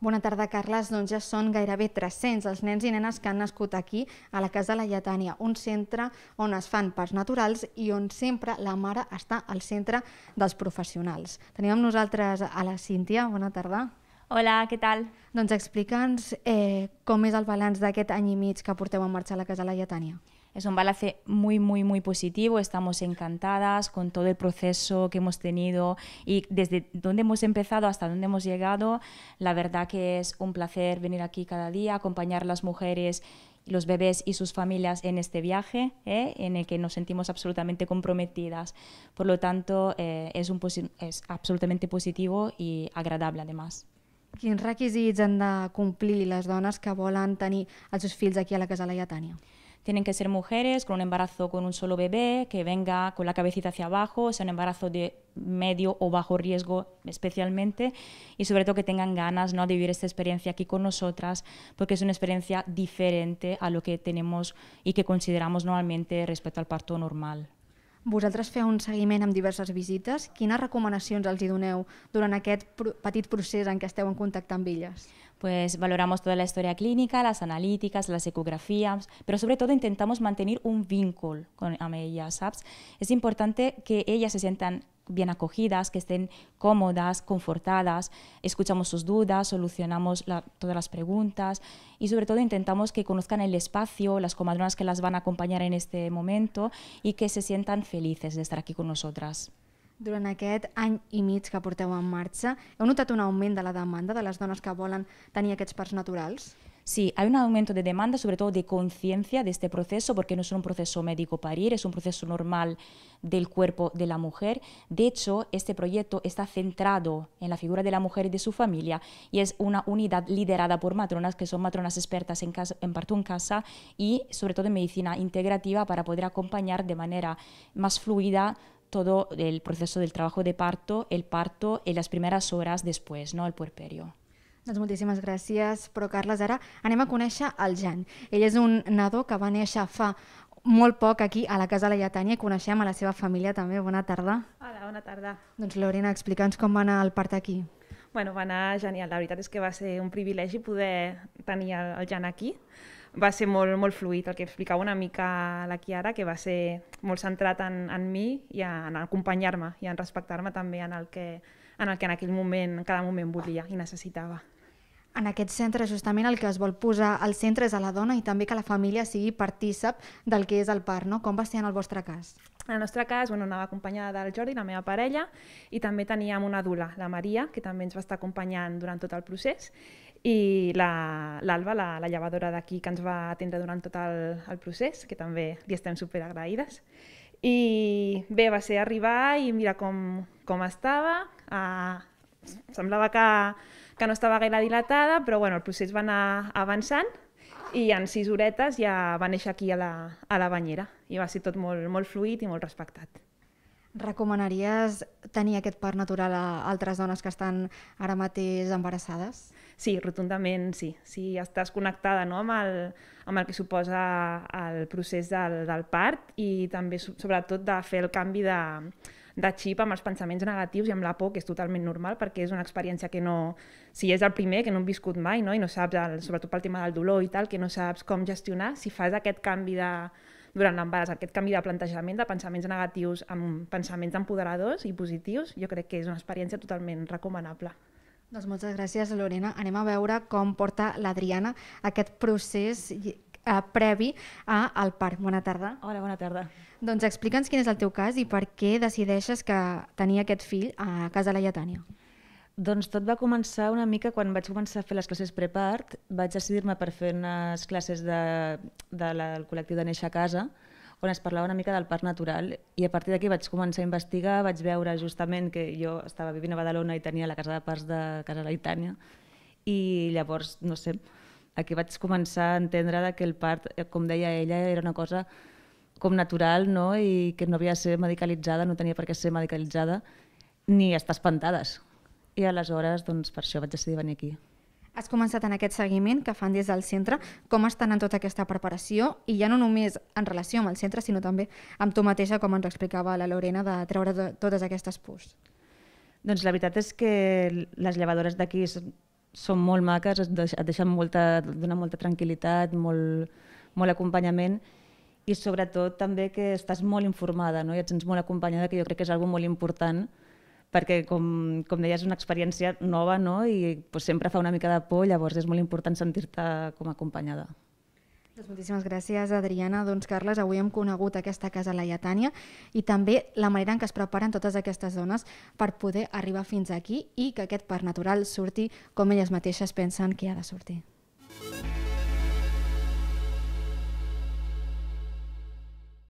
Bona tarda, Carles. Doncs ja són gairebé 300 els nens i nenes que han nascut aquí, a la Casa La Lletània, un centre on es fan parts naturals i on sempre la mare està al centre dels professionals. Tenim amb nosaltres a la Cíntia. Bona tarda. Hola, què tal? Doncs explica'ns eh, com és el balanç d'aquest any i mig que porteu en marxa a la Casa La Lletània. Es un balance muy, muy, muy positivo. Estamos encantadas con todo el proceso que hemos tenido y desde donde hemos empezado hasta donde hemos llegado. La verdad que es un placer venir aquí cada día, acompañar a las mujeres los bebés y sus familias en este viaje, ¿eh? en el que nos sentimos absolutamente comprometidas. Por lo tanto, eh, es, un es absolutamente positivo y agradable además. Quins requisits han de complir les dones que volen tenir els seus fills aquí a la Casa Laietània? Tienen que ser mujeres con un embarazo con un solo bebé, que venga con la cabecita hacia abajo, sea un embarazo de medio o bajo riesgo especialmente, y sobre todo que tengan ganas ¿no? de vivir esta experiencia aquí con nosotras, porque es una experiencia diferente a lo que tenemos y que consideramos normalmente respecto al parto normal. Vosaltres feu un seguiment amb diverses visites. Quines recomanacions els hi doneu durant aquest petit procés en què esteu en contacte amb elles? pues valoramos toda la historia clínica, las analíticas, las ecografías, pero sobre todo intentamos mantener un vínculo con ellas, ¿sabes? Es importante que ellas se sientan bien acogidas, que estén cómodas, confortadas, escuchamos sus dudas, solucionamos todas las preguntas y sobre todo intentamos que conozcan el espacio, las comadronas que las van a acompañar en este momento y que se sientan felices de estar aquí con nosotras. Durant aquest any i mig que porteu en marxa, heu notat un augment de la demanda de les dones que volen tenir aquests parts naturals? Sí, hay un aumento de demanda, sobre todo de conciencia de este proceso, porque no es un proceso médico parir, es un proceso normal del cuerpo de la mujer. De hecho, este proyecto está centrado en la figura de la mujer y de su familia y es una unidad liderada por matronas que son matronas expertas en, casa, en parto en casa y sobre todo en medicina integrativa para poder acompañar de manera más fluida todo el proceso del trabajo de parto, el parto y las primeras horas después, ¿no? el puerperio. Doncs moltíssimes gràcies, però Carles, ara anem a conèixer el Jan. Ell és un nadó que va néixer fa molt poc aquí a la Casa Laietània i coneixem a la seva família també. Bona tarda. Hola, bona tarda. Doncs Lorena, explica'ns com va anar el part aquí. Bueno, va anar genial. La veritat és que va ser un privilegi poder tenir el, el Jan aquí va ser molt, molt fluid, el que explicava una mica la Chiara, que va ser molt centrat en, en mi i en acompanyar-me i en respectar-me també en el, que, en el que en aquell moment, en cada moment volia i necessitava. En aquest centre justament el que es vol posar al centre és a la dona i també que la família sigui partícip del que és el part, no? Com va ser en el vostre cas? En el nostre cas, bueno, anava acompanyada del Jordi, la meva parella, i també teníem una dula, la Maria, que també ens va estar acompanyant durant tot el procés, i l'Alba, la, la, la llevadora d'aquí, que ens va atendre durant tot el, el procés, que també li estem super agraïdes. I bé, va ser arribar i mirar com, com estava. Uh, semblava que, que no estava gaire dilatada, però bueno, el procés va anar avançant i en sis horetes ja va néixer aquí a la, a la banyera i va ser tot molt, molt fluid i molt respectat. Recomanaries tenir aquest part natural a altres dones que estan ara mateix embarassades? Sí, rotundament sí. Si estàs connectada no, amb, el, amb el que suposa el procés del, del part i també sobretot de fer el canvi de, de xip amb els pensaments negatius i amb la por, que és totalment normal perquè és una experiència que no... Si és el primer, que no hem viscut mai no? i no saps, el, sobretot pel tema del dolor i tal, que no saps com gestionar, si fas aquest canvi de, durant l'embaràs, aquest canvi de plantejament de pensaments negatius amb pensaments empoderadors i positius, jo crec que és una experiència totalment recomanable. Doncs moltes gràcies, Lorena. Anem a veure com porta l'Adriana aquest procés eh, previ a al parc. Bona tarda. Hola, bona tarda. Doncs explica'ns quin és el teu cas i per què decideixes que tenir aquest fill a casa Laietània. Doncs tot va començar una mica quan vaig començar a fer les classes prepart, vaig decidir-me per fer unes classes de, de la, del col·lectiu de Néixer a Casa, on es parlava una mica del parc natural i a partir d'aquí vaig començar a investigar, vaig veure justament que jo estava vivint a Badalona i tenia la casa de parcs de Casa Laitània i llavors, no sé, aquí vaig començar a entendre que el part, eh, com deia ella, era una cosa com natural no? i que no havia de ser medicalitzada, no tenia per què ser medicalitzada ni estar espantades. I aleshores, doncs, per això vaig decidir venir aquí. Has començat en aquest seguiment que fan des del centre. Com estan en tota aquesta preparació? I ja no només en relació amb el centre, sinó també amb tu mateixa, com ens explicava la Lorena, de treure totes aquestes pors. Doncs la veritat és que les llevadores d'aquí són molt maques, et deix- et deixen molta, donen molta tranquil·litat, molt, molt acompanyament i sobretot també que estàs molt informada no? i et sents molt acompanyada, que jo crec que és algo molt important perquè, com, com deies, és una experiència nova no? i pues, sempre fa una mica de por, llavors és molt important sentir-te com acompanyada. Doncs moltíssimes gràcies, Adriana. Doncs, Carles, avui hem conegut aquesta casa laietània i també la manera en què es preparen totes aquestes dones per poder arribar fins aquí i que aquest parc natural surti com elles mateixes pensen que ha de sortir.